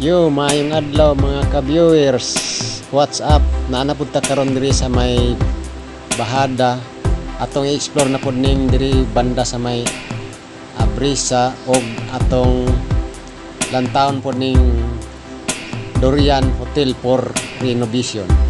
Yo, maayong adlaw mga ka-viewers. What's up? Naanapod ta karon diri sa may bahada. Atong i-explore na pud ning diri banda sa may Abrisa og atong lantawon pud ning Dorian Hotel for renovation.